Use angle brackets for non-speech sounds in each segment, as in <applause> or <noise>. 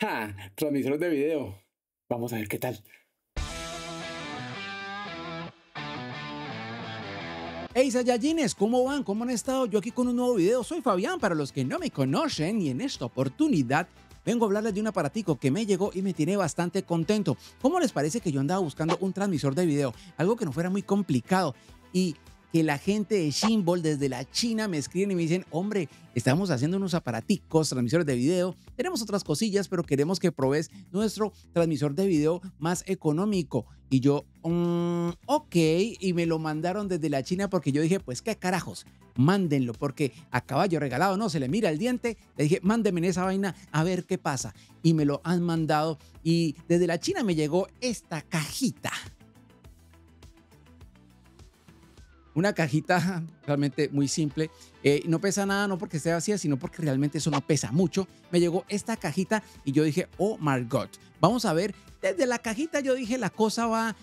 ¡Ja! Transmisores de video. Vamos a ver qué tal. Hey Saiyajines, ¿cómo van? ¿Cómo han estado? Yo aquí con un nuevo video. Soy Fabián para los que no me conocen y en esta oportunidad vengo a hablarles de un aparatico que me llegó y me tiene bastante contento. ¿Cómo les parece que yo andaba buscando un transmisor de video? Algo que no fuera muy complicado y que la gente de Shimbol desde la China me escriben y me dicen, hombre, estamos haciendo unos aparaticos, transmisores de video, tenemos otras cosillas, pero queremos que probes nuestro transmisor de video más económico. Y yo, mm, ok, y me lo mandaron desde la China porque yo dije, pues qué carajos, mándenlo, porque a caballo regalado no se le mira el diente. Le dije, mándenme esa vaina a ver qué pasa. Y me lo han mandado y desde la China me llegó esta cajita. Una cajita <laughs> realmente muy simple. Eh, no pesa nada, no porque esté vacía, sino porque realmente eso no pesa mucho. Me llegó esta cajita y yo dije, oh my god. Vamos a ver, desde la cajita yo dije, la cosa va...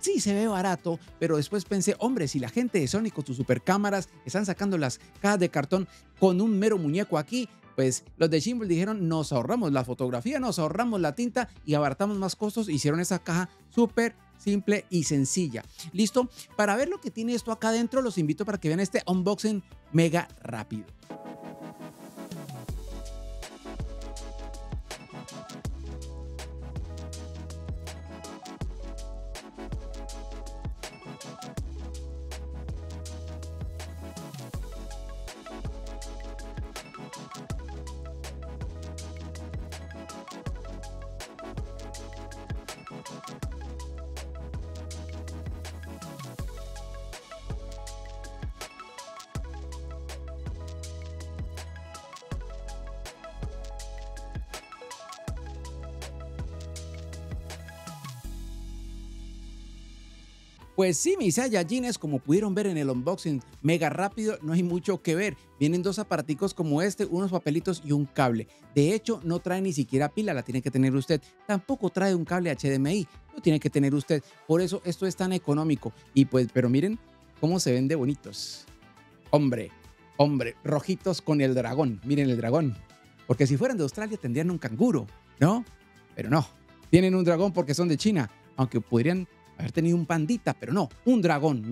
Sí, se ve barato, pero después pensé, hombre, si la gente de Sony con sus super cámaras están sacando las cajas de cartón con un mero muñeco aquí, pues los de Gimbal dijeron, nos ahorramos la fotografía, nos ahorramos la tinta y abaratamos más costos. Hicieron esa caja súper simple y sencilla. ¿Listo? Para ver lo que tiene esto acá adentro, los invito para que vean este unboxing mega rápido. Pues sí, mis Saiyajines, como pudieron ver en el unboxing mega rápido, no hay mucho que ver. Vienen dos aparaticos como este, unos papelitos y un cable. De hecho, no trae ni siquiera pila, la tiene que tener usted. Tampoco trae un cable HDMI, lo tiene que tener usted. Por eso esto es tan económico. Y pues, pero miren cómo se ven de bonitos. Hombre, hombre, rojitos con el dragón. Miren el dragón. Porque si fueran de Australia tendrían un canguro, ¿no? Pero no. Tienen un dragón porque son de China. Aunque podrían haber tenido un pandita, pero no, un dragón.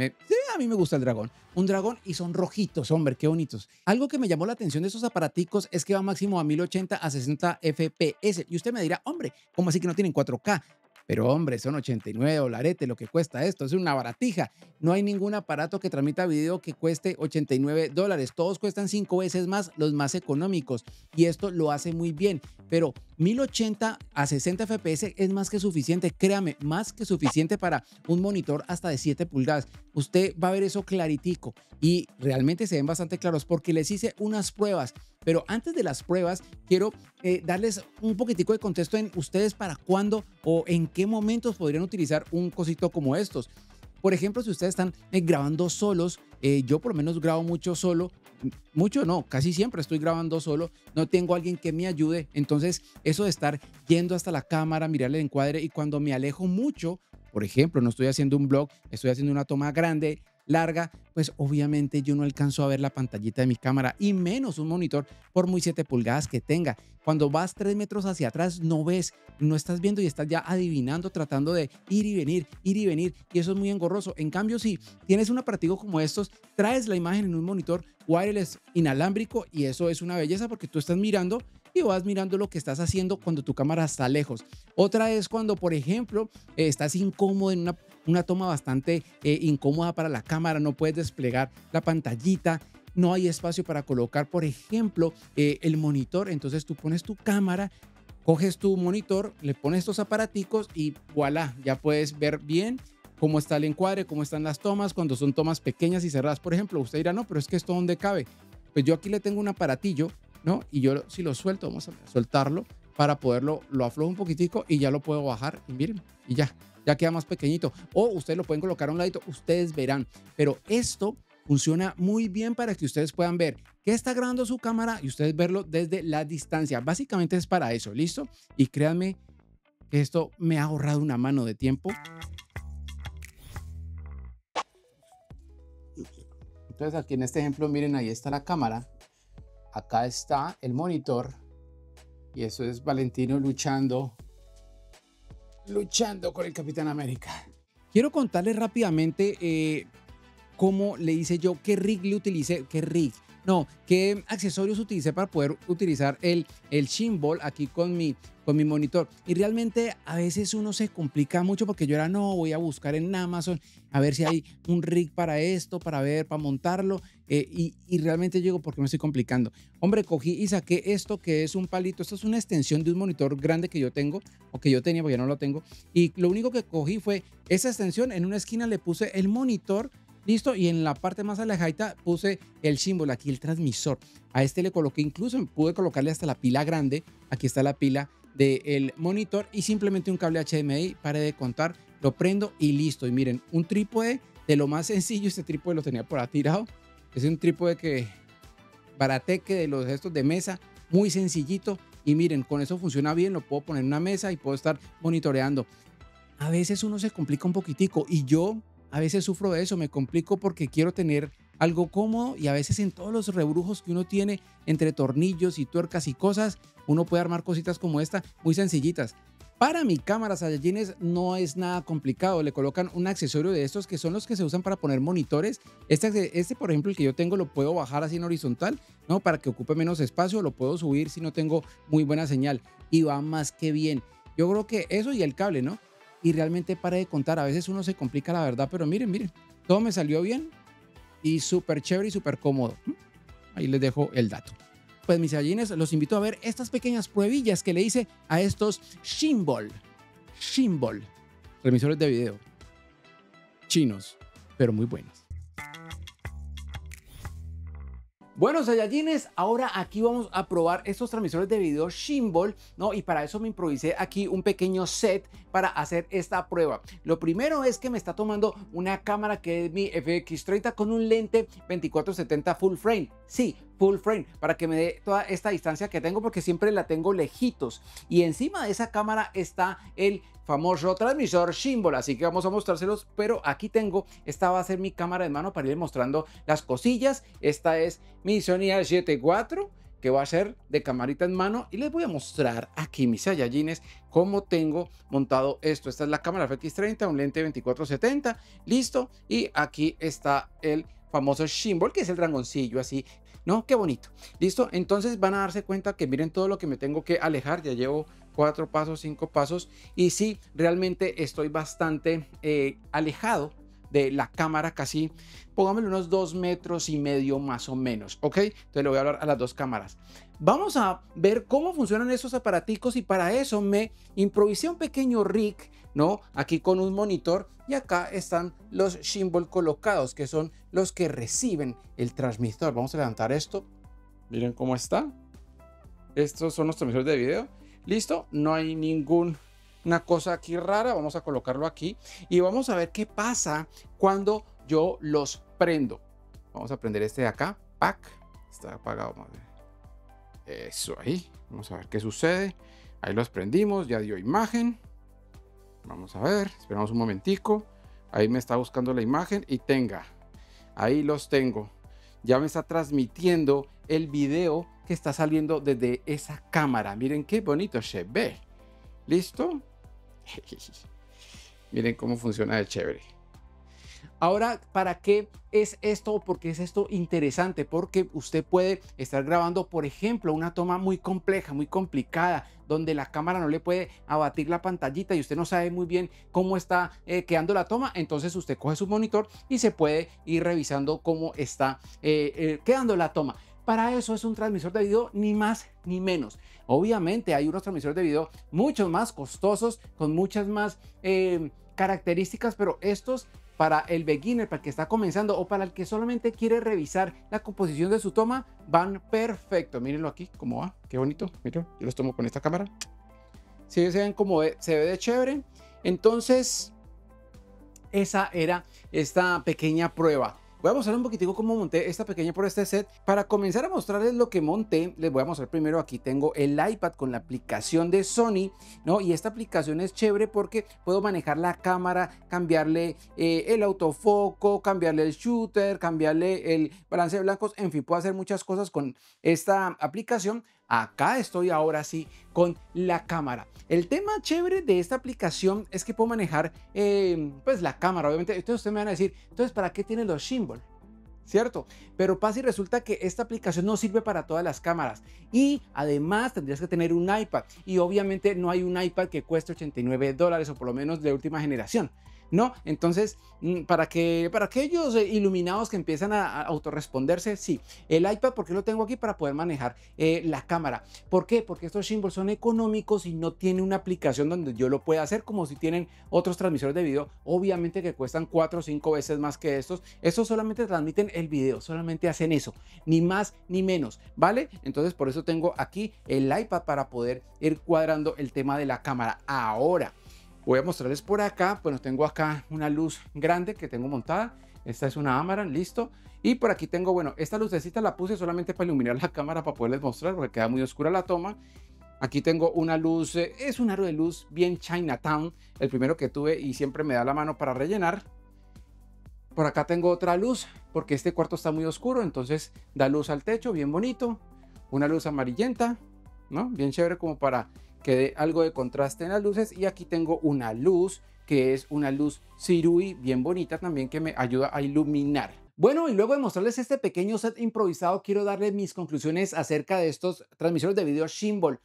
A mí me gusta el dragón. Un dragón y son rojitos, hombre, qué bonitos. Algo que me llamó la atención de esos aparaticos es que va máximo a 1080 a 60 FPS. Y usted me dirá, hombre, ¿cómo así que no tienen 4K? Pero hombre, son 89 dólares lo que cuesta esto, es una baratija. No hay ningún aparato que transmita video que cueste 89 dólares. Todos cuestan 5 veces más, los más económicos. Y esto lo hace muy bien. Pero 1080 a 60 FPS es más que suficiente, créame, más que suficiente para un monitor hasta de 7 pulgadas. Usted va a ver eso claritico y realmente se ven bastante claros porque les hice unas pruebas. Pero antes de las pruebas, quiero eh, darles un poquitico de contexto en ustedes para cuándo o en qué momentos podrían utilizar un cosito como estos. Por ejemplo, si ustedes están eh, grabando solos, eh, yo por lo menos grabo mucho solo, mucho no, casi siempre estoy grabando solo, no tengo alguien que me ayude, entonces eso de estar yendo hasta la cámara, mirarle el encuadre y cuando me alejo mucho, por ejemplo, no estoy haciendo un blog, estoy haciendo una toma grande, larga, pues obviamente yo no alcanzo a ver la pantallita de mi cámara y menos un monitor por muy 7 pulgadas que tenga. Cuando vas 3 metros hacia atrás no ves, no estás viendo y estás ya adivinando, tratando de ir y venir, ir y venir y eso es muy engorroso. En cambio, si tienes un aparatico como estos, traes la imagen en un monitor wireless inalámbrico y eso es una belleza porque tú estás mirando y vas mirando lo que estás haciendo cuando tu cámara está lejos. Otra es cuando, por ejemplo, estás incómodo en una una toma bastante eh, incómoda para la cámara, no puedes desplegar la pantallita, no hay espacio para colocar, por ejemplo, eh, el monitor, entonces tú pones tu cámara, coges tu monitor, le pones estos aparaticos y voilà, ya puedes ver bien cómo está el encuadre, cómo están las tomas, cuando son tomas pequeñas y cerradas, por ejemplo, usted dirá, no, pero es que esto dónde cabe. Pues yo aquí le tengo un aparatillo, ¿no? Y yo si lo suelto, vamos a soltarlo para poderlo, lo aflojo un poquitico y ya lo puedo bajar y miren, y ya, ya queda más pequeñito. O ustedes lo pueden colocar a un ladito, ustedes verán. Pero esto funciona muy bien para que ustedes puedan ver qué está grabando su cámara y ustedes verlo desde la distancia. Básicamente es para eso, ¿listo? Y créanme que esto me ha ahorrado una mano de tiempo. Entonces aquí en este ejemplo, miren, ahí está la cámara. Acá está el monitor. Y eso es Valentino luchando, luchando con el Capitán América. Quiero contarles rápidamente eh, cómo le hice yo, qué rig le utilicé, qué rig, no, qué accesorios utilicé para poder utilizar el, el aquí con mi, con mi monitor. Y realmente a veces uno se complica mucho porque yo era, no, voy a buscar en Amazon a ver si hay un rig para esto, para ver, para montarlo. Eh, y, y, realmente llego porque me estoy complicando. Hombre, cogí y saqué esto que es un palito. Esto es una extensión de un monitor grande que yo tengo o que yo tenía porque ya no lo tengo. Y lo único que cogí fue esa extensión. En una esquina le puse el monitor Listo, y en la parte más alejada puse el símbolo, aquí el transmisor. A este le coloqué, incluso pude colocarle hasta la pila grande. Aquí está la pila del monitor y simplemente un cable HDMI, pare de contar, lo prendo y listo. Y miren, un trípode de lo más sencillo, este trípode lo tenía por ahí. Es un trípode que barateque de los gestos de mesa, muy sencillito. Y miren, con eso funciona bien, lo puedo poner en una mesa y puedo estar monitoreando. A veces uno se complica un poquitico y yo a veces sufro de eso, me complico porque quiero tener algo cómodo y a veces en todos los rebrujos que uno tiene entre tornillos y tuercas y cosas, uno puede armar cositas como esta muy sencillitas. Para mi cámara Saiyajines no es nada complicado, le colocan un accesorio de estos que son los que se usan para poner monitores. Este, este por ejemplo, el que yo tengo lo puedo bajar así en horizontal, ¿no? Para que ocupe menos espacio, lo puedo subir si no tengo muy buena señal y va más que bien. Yo creo que eso y el cable, ¿no? Y realmente pare de contar. A veces uno se complica la verdad, pero miren, miren, todo me salió bien y súper chévere y súper cómodo. Ahí les dejo el dato. Pues mis gallines, los invito a ver estas pequeñas pruebillas que le hice a estos Shimbol. Shimbol. Remisores de video. Chinos, pero muy buenos. Bueno, Saiyajines, ahora aquí vamos a probar estos transmisores de video Shimbol, ¿no? Y para eso me improvisé aquí un pequeño set para hacer esta prueba. Lo primero es que me está tomando una cámara que es mi FX30 con un lente 2470 full frame. Sí, full frame para que me dé toda esta distancia que tengo porque siempre la tengo lejitos y encima de esa cámara está el famoso transmisor Shimbol así que vamos a mostrárselos pero aquí tengo esta va a ser mi cámara de mano para ir mostrando las cosillas esta es mi Sony A7 IV que va a ser de camarita en mano y les voy a mostrar aquí mis Saiyajines cómo tengo montado esto. Esta es la cámara FX30, un lente 2470, listo. Y aquí está el famoso Shimbol, que es el dragoncillo así ¿no? Qué bonito. ¿Listo? Entonces van a darse cuenta que miren todo lo que me tengo que alejar. Ya llevo cuatro pasos, cinco pasos. Y sí, realmente estoy bastante eh, alejado de la cámara casi, pónganmelo unos dos metros y medio más o menos, ¿ok? Entonces le voy a hablar a las dos cámaras. Vamos a ver cómo funcionan esos aparaticos y para eso me improvisé un pequeño rig ¿no? Aquí con un monitor y acá están los shimbol colocados, que son los que reciben el transmisor. Vamos a levantar esto. Miren cómo está. Estos son los transmisores de video. Listo, no hay ninguna cosa aquí rara. Vamos a colocarlo aquí y vamos a ver qué pasa cuando yo los prendo. Vamos a prender este de acá. Pack. Está apagado. Eso ahí. Vamos a ver qué sucede. Ahí los prendimos. Ya dio imagen. Vamos a ver, esperamos un momentico. Ahí me está buscando la imagen y tenga. Ahí los tengo. Ya me está transmitiendo el video que está saliendo desde esa cámara. Miren qué bonito se ve. ¿Listo? <laughs> Miren cómo funciona de chévere. Ahora, ¿para qué es esto? Porque es esto interesante, porque usted puede estar grabando, por ejemplo, una toma muy compleja, muy complicada, donde la cámara no le puede abatir la pantallita y usted no sabe muy bien cómo está eh, quedando la toma, entonces usted coge su monitor y se puede ir revisando cómo está eh, eh, quedando la toma. Para eso es un transmisor de video ni más ni menos. Obviamente hay unos transmisores de video mucho más costosos, con muchas más características, pero estos para el beginner, para el que está comenzando o para el que solamente quiere revisar la composición de su toma, van perfecto. Mírenlo aquí, cómo va, qué bonito. Miren, yo los tomo con esta cámara. Si se ven como se ve de chévere. Entonces, esa era esta pequeña prueba. Voy a mostrar un poquitico cómo monté esta pequeña por este set. Para comenzar a mostrarles lo que monté, les voy a mostrar primero, aquí tengo el iPad con la aplicación de Sony, ¿no? Y esta aplicación es chévere porque puedo manejar la cámara, cambiarle eh, el autofoco, cambiarle el shooter, cambiarle el balance de blancos, en fin, puedo hacer muchas cosas con esta aplicación. Acá estoy ahora sí con la cámara. El tema chévere de esta aplicación es que puedo manejar eh, pues la cámara, obviamente. Ustedes me van a decir, entonces, ¿para qué tiene los gimbal? ¿cierto? Pero pasa y resulta que esta aplicación no sirve para todas las cámaras y además tendrías que tener un iPad y obviamente no hay un iPad que cueste 89 dólares o por lo menos de última generación. ¿No? Entonces, mm, para que para aquellos eh, iluminados que empiezan a, autorresponderse, sí, el iPad, porque lo tengo aquí para poder manejar eh, la cámara. ¿Por qué? Porque estos symbols son económicos y no tiene una aplicación donde yo lo pueda hacer como si tienen otros transmisores de video, obviamente que cuestan 4 o 5 veces más que estos. Estos solamente transmiten el video, solamente hacen eso, ni más ni menos, ¿vale? Entonces, por eso tengo aquí el iPad para poder ir cuadrando el tema de la cámara. Ahora, Voy a mostrarles por acá. Bueno, tengo acá una luz grande que tengo montada. Esta es una Amaran, listo. Y por aquí tengo, bueno, esta lucecita la puse solamente para iluminar la <laughs> cámara para poderles mostrar porque queda muy oscura la toma. Aquí tengo una luz, eh, es un aro de luz bien Chinatown, el primero que tuve y siempre me da la mano para rellenar. Por acá tengo otra luz porque este cuarto está muy oscuro, entonces da luz al techo, bien bonito. Una luz amarillenta, ¿no? Bien chévere como para que dé algo de contraste en las luces y aquí tengo una luz que es una luz Sirui bien bonita también que me ayuda a iluminar. Bueno, y luego de mostrarles este pequeño set improvisado, quiero darles mis conclusiones acerca de estos transmisores de video Shimbol.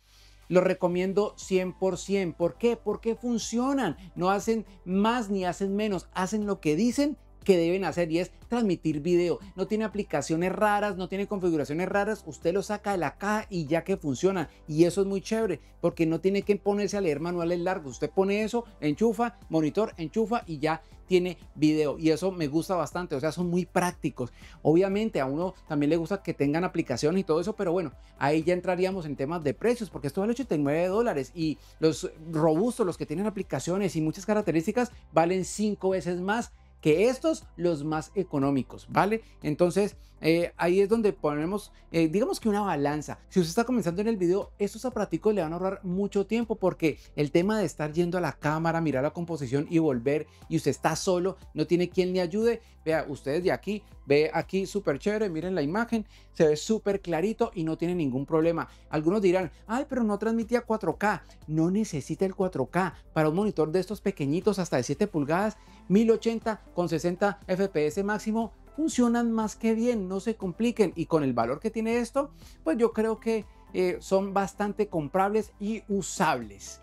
Los recomiendo 100%. ¿Por qué? Porque funcionan. No hacen más ni hacen menos. Hacen lo que dicen que deben hacer y es transmitir video. No tiene aplicaciones raras, no tiene configuraciones raras, usted lo saca de la caja y ya que funciona. Y eso es muy chévere porque no tiene que ponerse a leer manuales largos. Usted pone eso, enchufa, monitor, enchufa y ya tiene video y eso me gusta bastante, o sea, son muy prácticos. Obviamente a uno también le gusta que tengan aplicaciones y todo eso, pero bueno, ahí ya entraríamos en temas de precios porque esto vale 89 dólares y los robustos, los que tienen aplicaciones y muchas características, valen 5 veces más que estos los más económicos, ¿vale? Entonces eh, ahí es donde ponemos, eh, digamos que una balanza. Si usted está comenzando en el video, estos aparaticos le van a ahorrar mucho tiempo porque el tema de estar yendo a la cámara, mirar la composición y volver y usted está solo, no tiene quien le ayude. Vea, ustedes de aquí, ve aquí súper chévere, miren la imagen, se ve súper clarito y no tiene ningún problema. Algunos dirán, ay, pero no transmite a 4K. No necesita el 4K para un monitor de estos pequeñitos hasta de 7 pulgadas, 1080 con 60 FPS máximo funcionan más que bien, no se compliquen y con el valor que tiene esto, pues yo creo que eh, son bastante comprables y usables.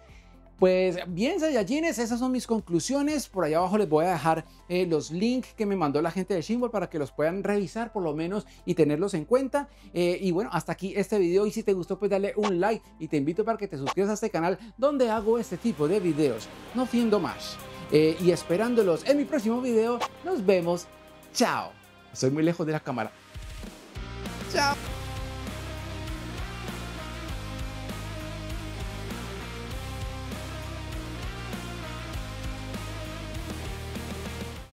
Pues bien, Saiyajines, esas son mis conclusiones. Por allá abajo les voy a dejar eh, los links que me mandó la gente de Shimbol para que los puedan revisar por lo menos y tenerlos en cuenta. Eh, y bueno, hasta aquí este video. Y si te gustó, pues dale un like y te invito para que te suscribas a este canal donde hago este tipo de videos. No fiendo más. y esperándolos en mi próximo video, nos vemos. Chao. Estoy muy lejos de la cámara. Chao.